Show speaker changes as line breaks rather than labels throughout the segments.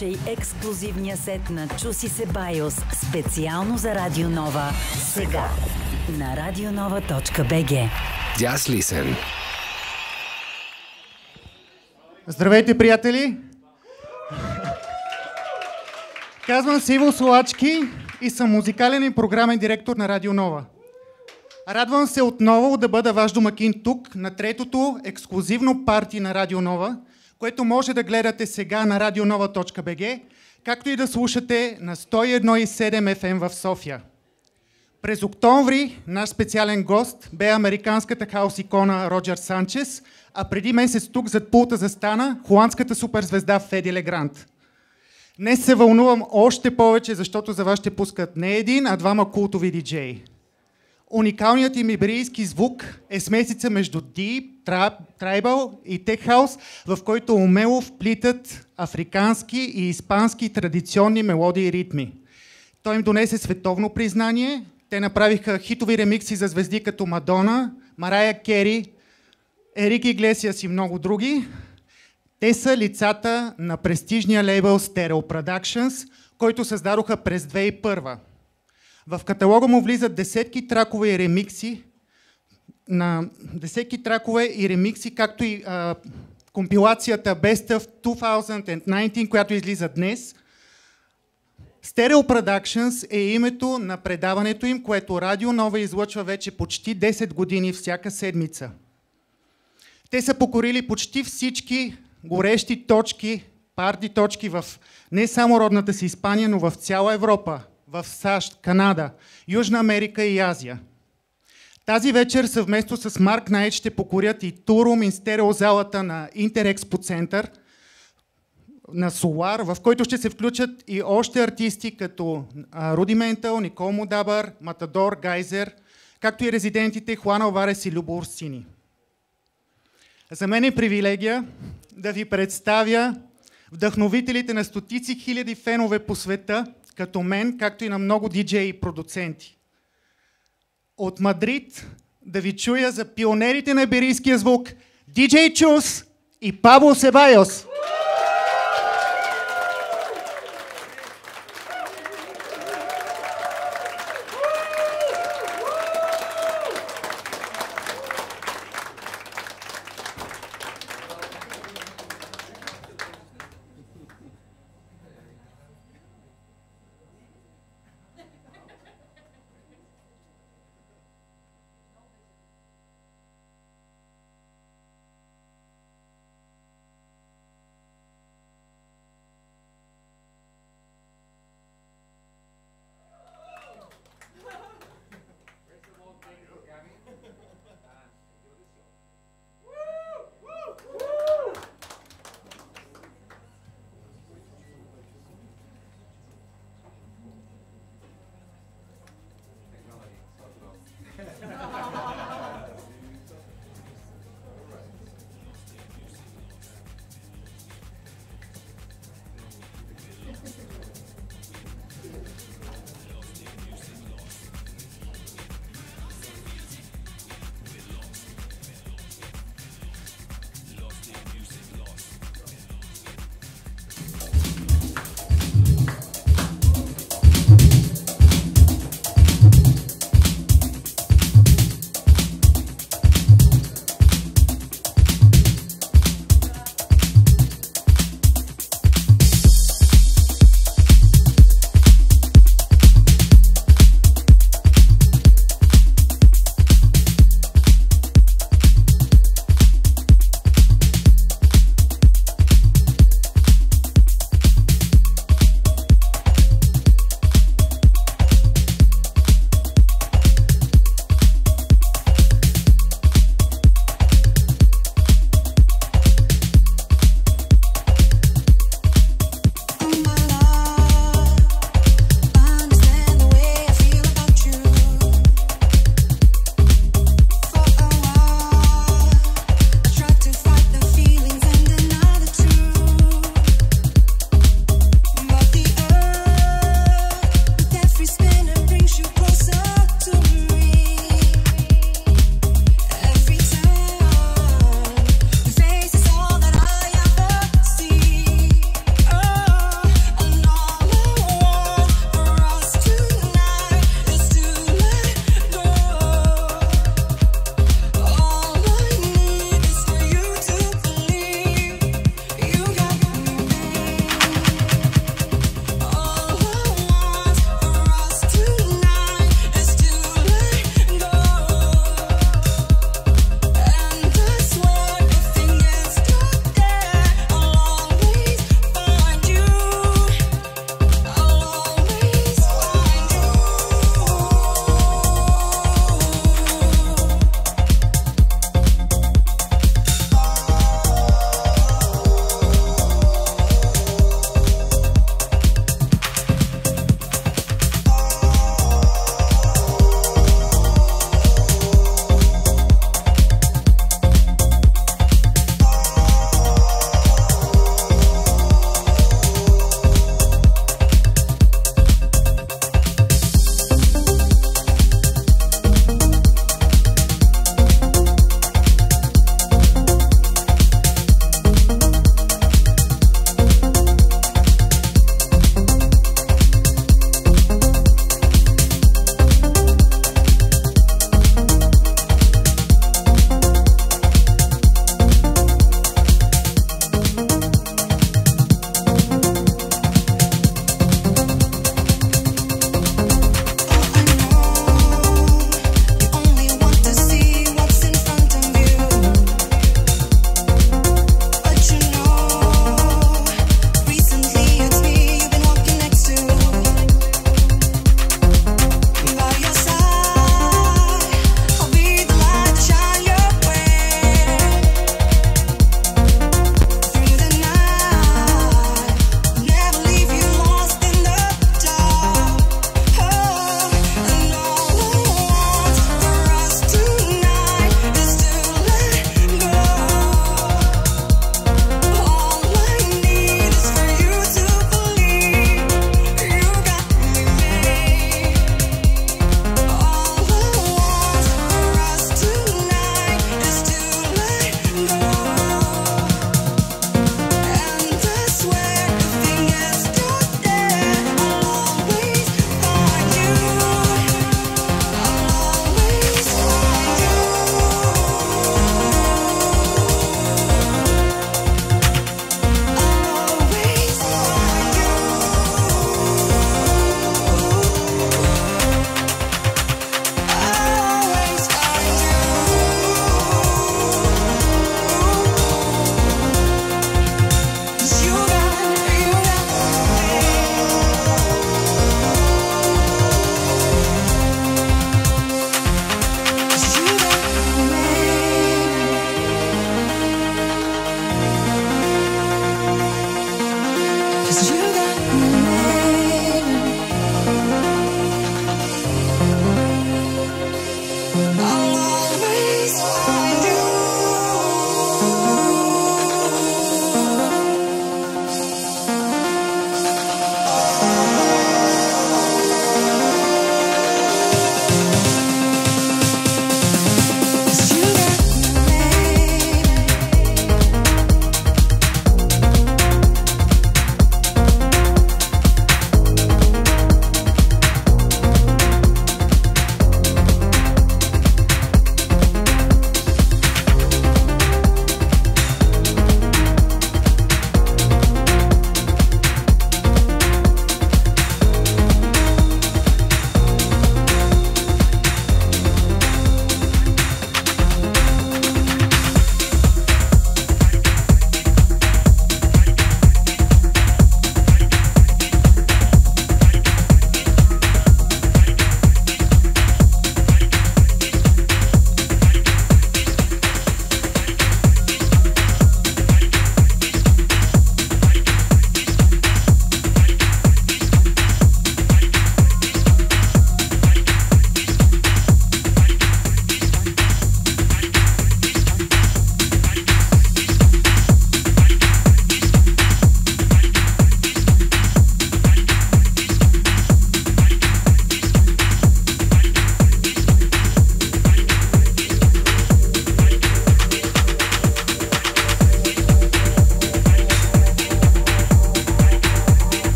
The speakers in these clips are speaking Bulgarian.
Чей ексклюзивния сет на Чуси се Байос специално за Радио Нова сега на radionova.bg
Just listen.
Здравейте, приятели! Казвам се Иво Солачки и съм музикален и програмен директор на Радио Нова. Радвам се отново да бъда ваш домакин тук, на третото ексклюзивно парти на Радио Нова, което може да гледате сега на radionova.bg, както и да слушате на 101,7 FM в София. През октомври наш специален гост бе американската хаос икона Роджер Санчес, а преди месец тук зад пулта застана холандската суперзвезда Феди Легрант. Днес се вълнувам още повече, защото за вас ще пускат не един, а двама култови диджеи. Уникалният им иберийски звук е смесица между Deep, Tribal и Tech House, в който умело вплитат африкански и испански традиционни мелодии и ритми. Той им донесе световно признание. Те направиха хитови ремикси за звезди като Мадона, Марая Кери, Ерик Иглесиас и много други. Те са лицата на престижния лейбъл Stereo Productions, който създадоха през 2001. В каталога му влизат десетки тракове и ремикси, на десетки тракове и ремикси, както и а, компилацията Best of 2019, която излиза днес. Stereo Productions е името на предаването им, което Радио Нова излъчва вече почти 10 години всяка седмица. Те са покорили почти всички горещи точки, парти точки в не само родната си Испания, но в цяла Европа, в САЩ, Канада, Южна Америка и Азия. Тази вечер съвместно с Марк Найт ще покорят и Турум и стереозалата на Интерекспо център на Солар, в който ще се включат и още артисти като Рудиментал, Никол Мудабър, Матадор, Гайзер, както и резидентите Хуан Алварес и Любо Урсини. За мен е привилегия да ви представя вдъхновителите на стотици хиляди фенове по света, като мен, както и на много диджеи и продуценти. От Мадрид да ви чуя за пионерите на берийския звук Диджей Чус и Пабло Себайос.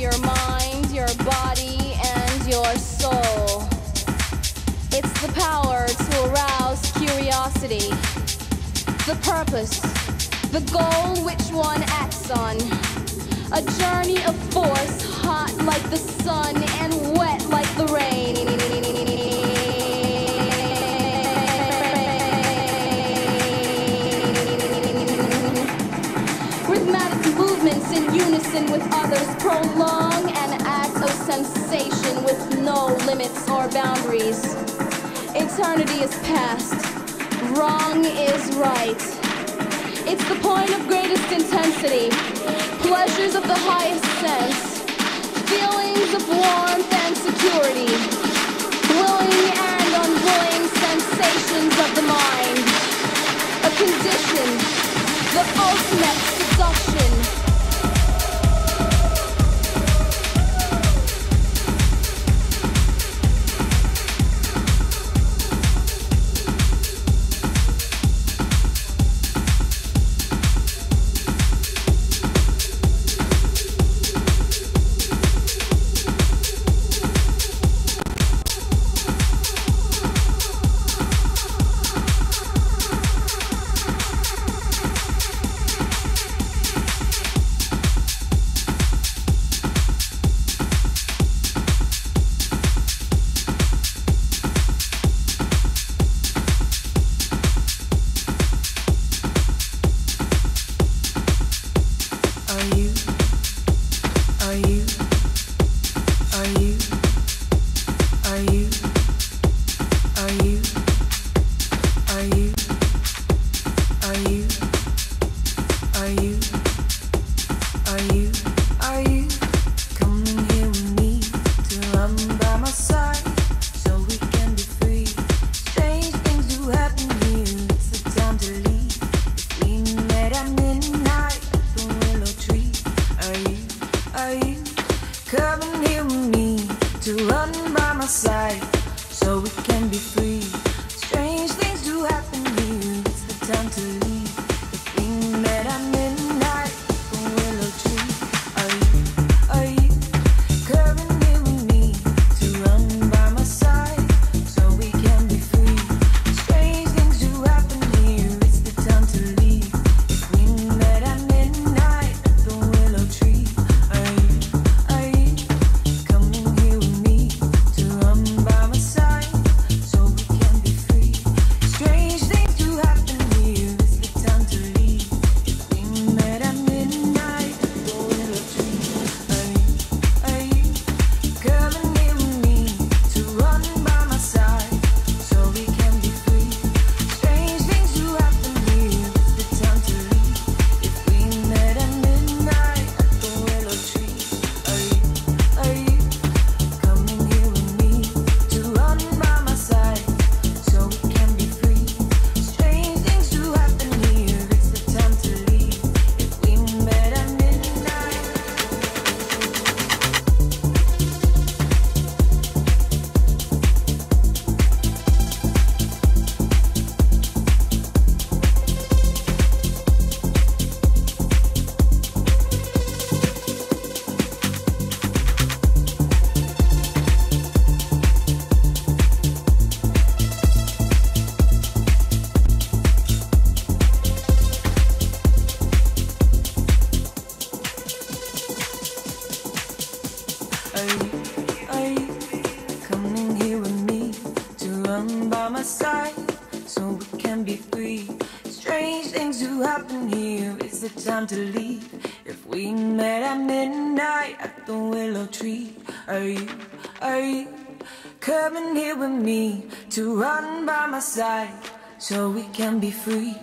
Your mind, your body, and your soul. It's the power to arouse curiosity, the purpose, the goal which one acts on. A journey of force, hot like the sun and wet like the rain. Others prolong an act of sensation with no limits or boundaries. Eternity is past, wrong is right. It's the point of greatest intensity, pleasures of the highest sense, feelings of warmth and security, willing and unwilling sensations of the mind, a condition, the ultimate seduction.
Are you? Run by my side so we can be free? Strange things do happen here. It's the time to leave. If we met at midnight at the willow tree, are you, are you coming here with me to run by my side so we can be free?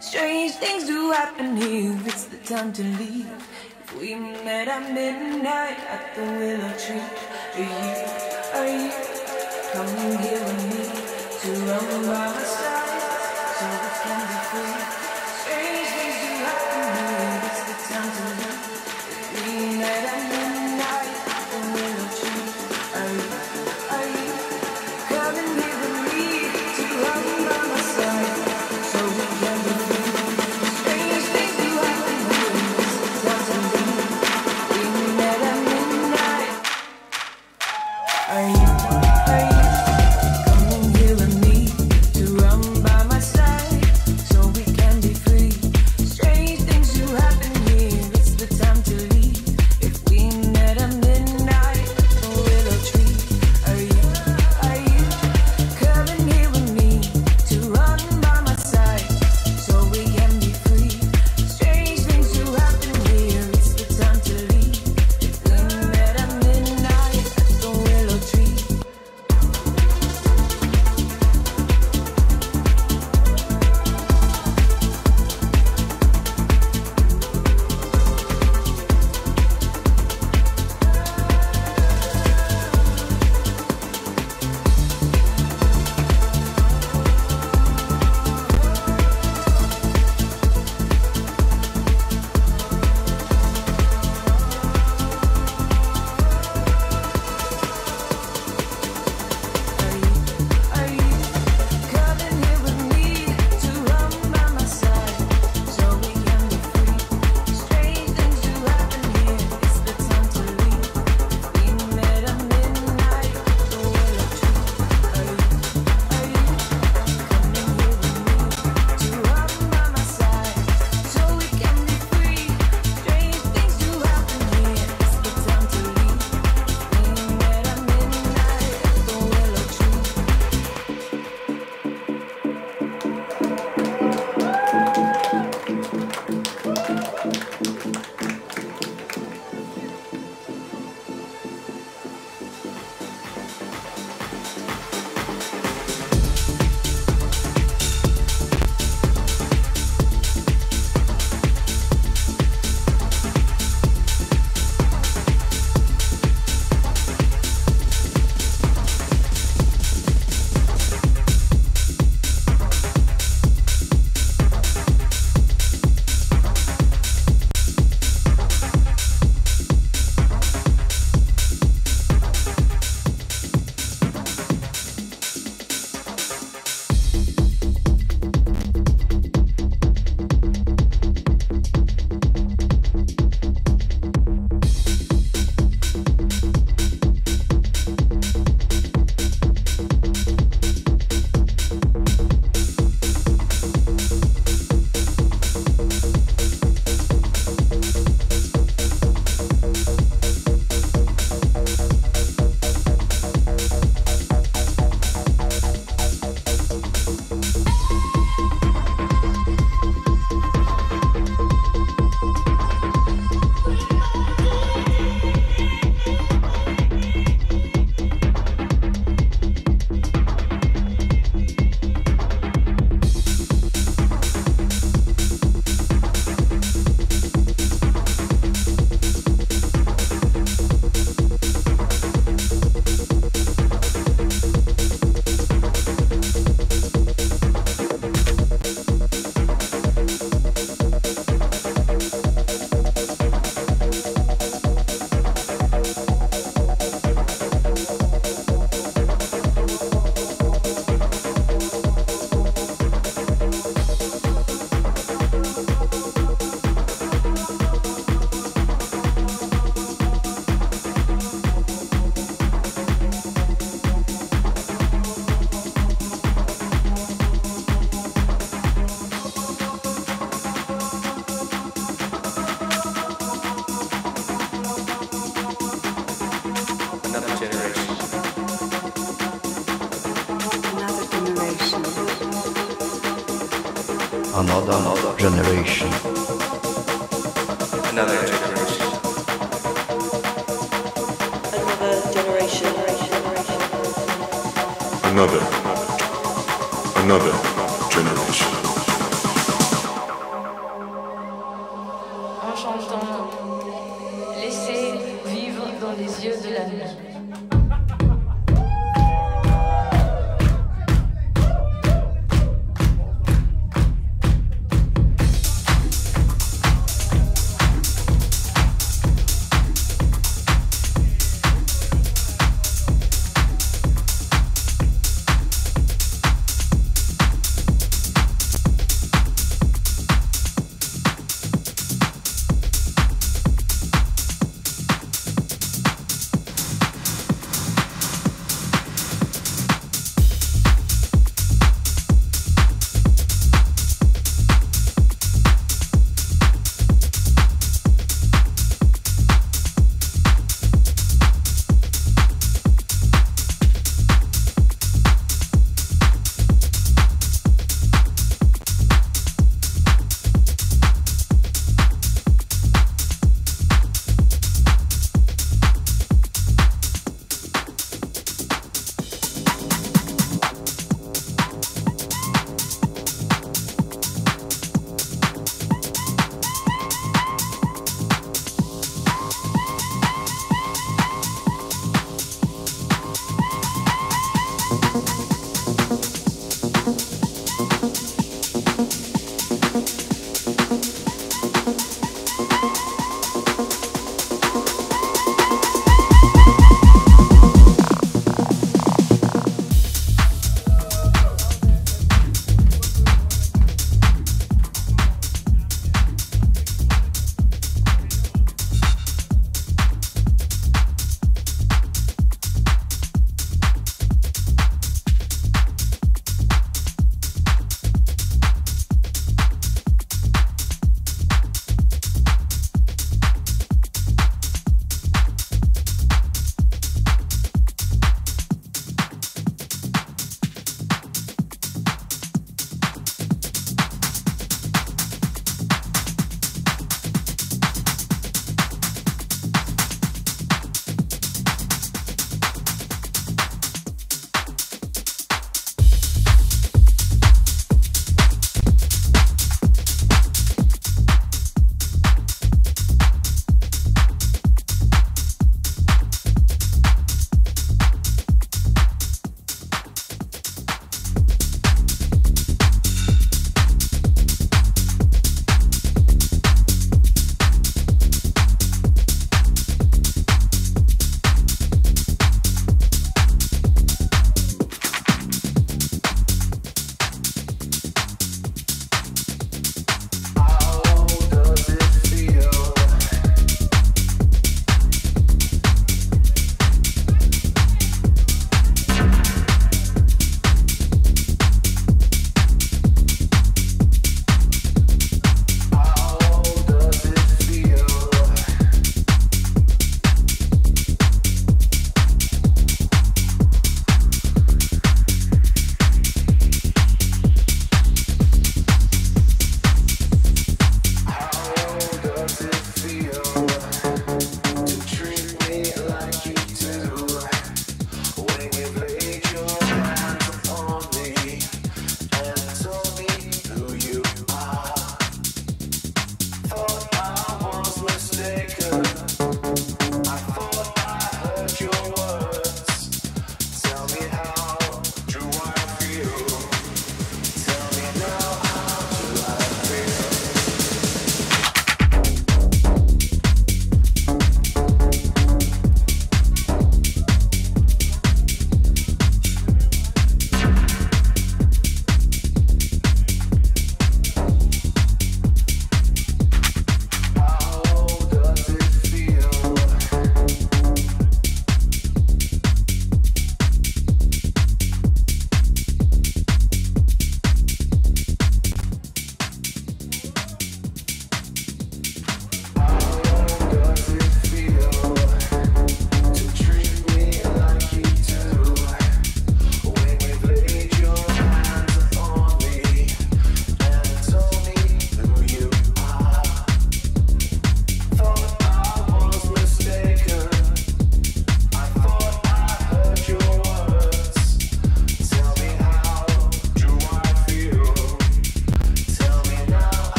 Strange things do happen here. It's the time to leave. If we met at midnight at the willow tree, are you, are you coming here with me to run by my side so we can be free?
creation.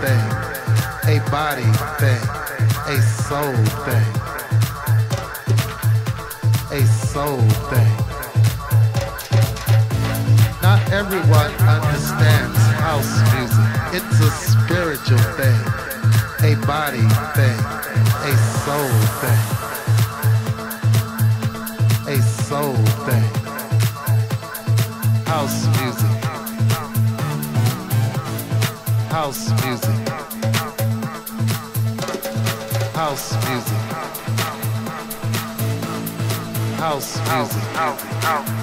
Thing, a body thing, a soul thing. A soul thing. Not everyone understands house music. It's a spiritual thing, a body thing, a soul thing.
out, out, out.